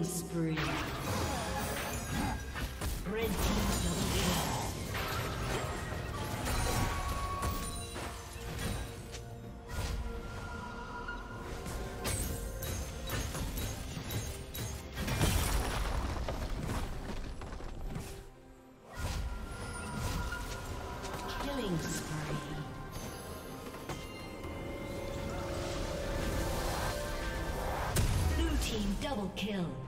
Killing spree. Red team double kill. Double kill.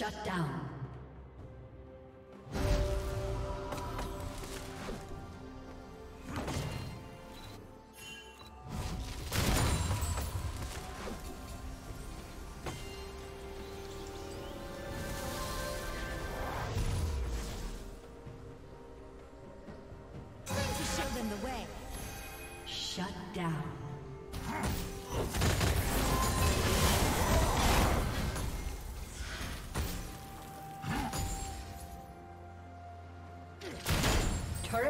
Shut down.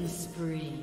Killing spree.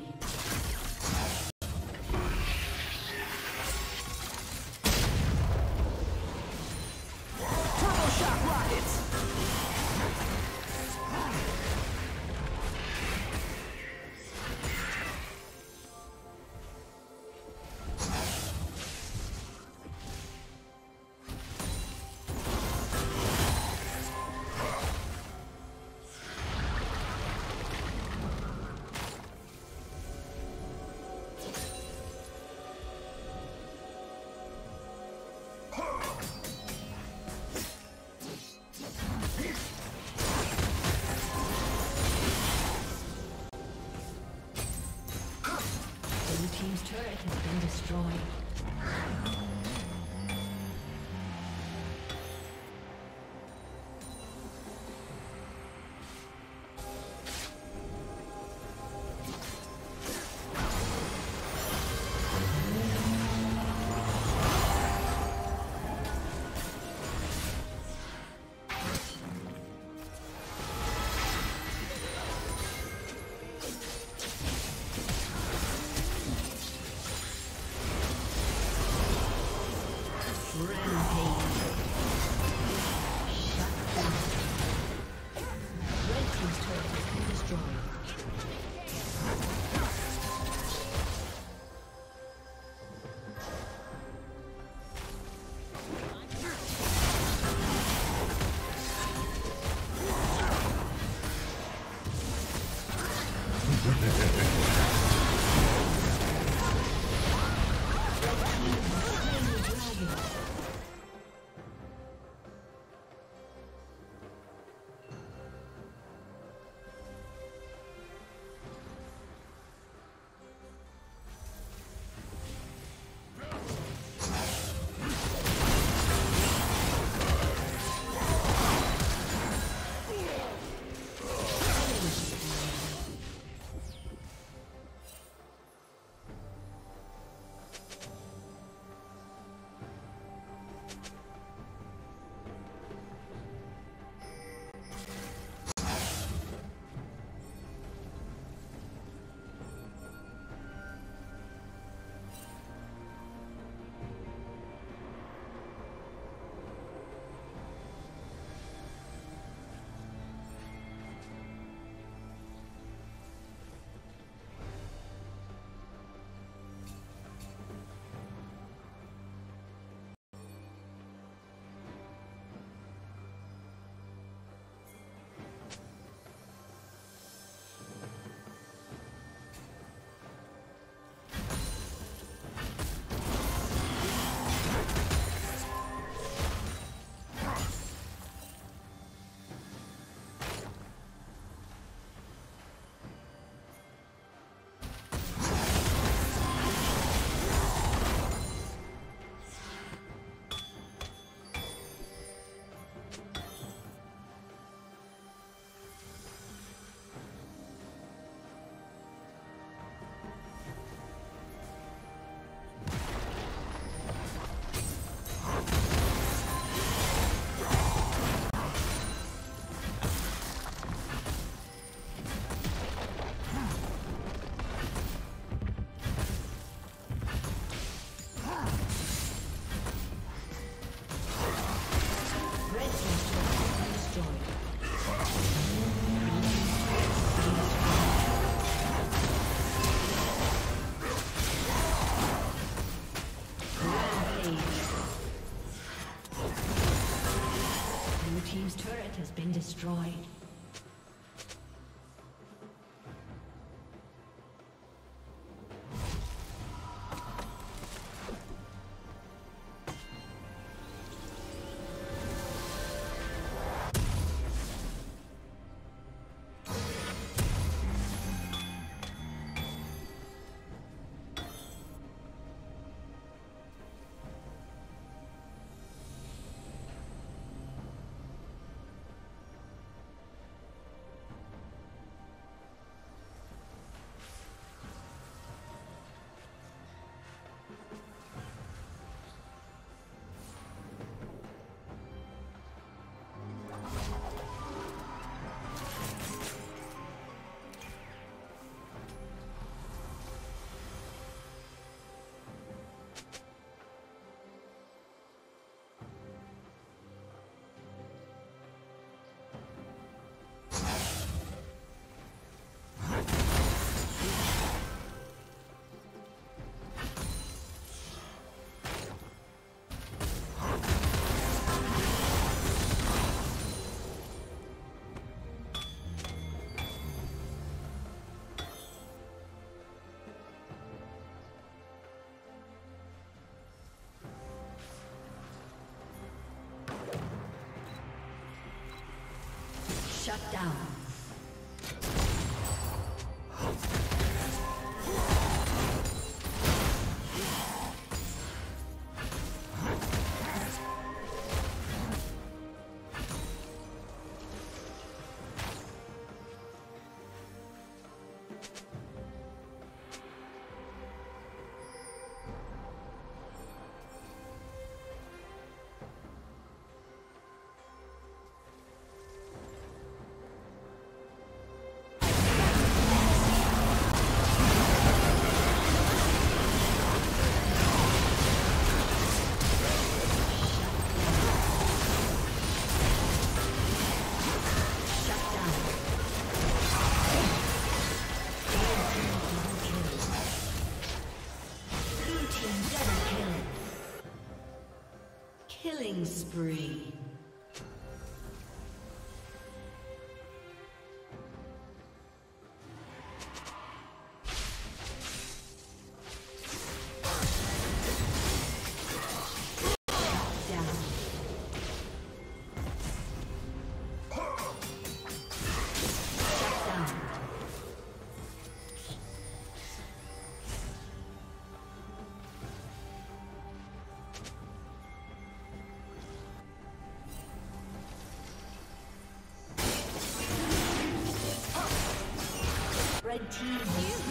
Shut down. Red team. has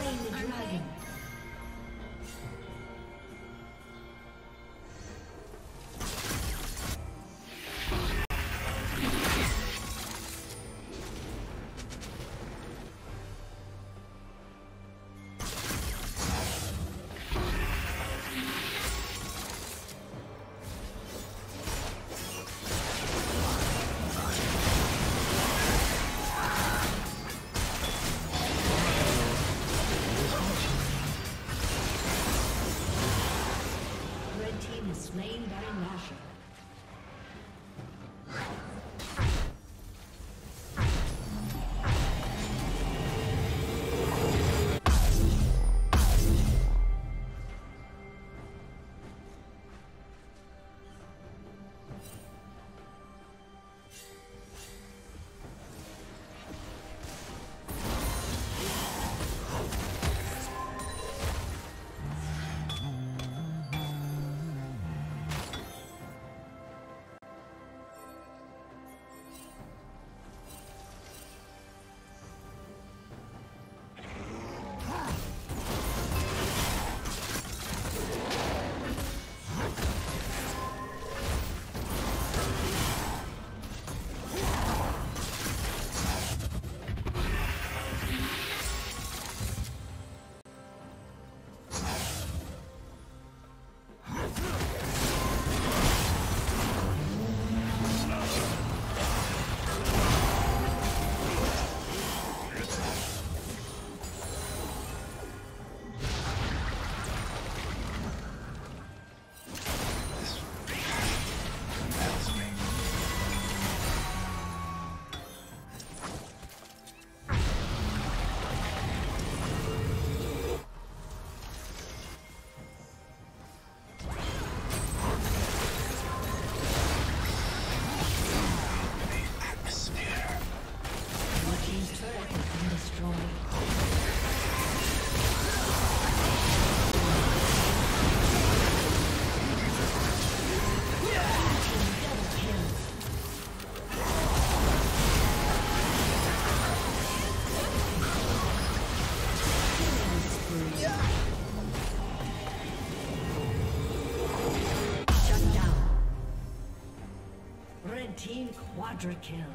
team quadra kill.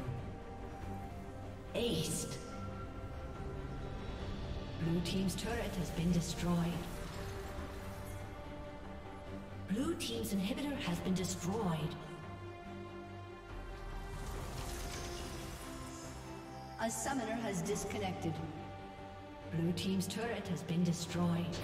Aced. Blue team's turret has been destroyed. Blue team's inhibitor has been destroyed. A summoner has disconnected. Blue team's turret has been destroyed.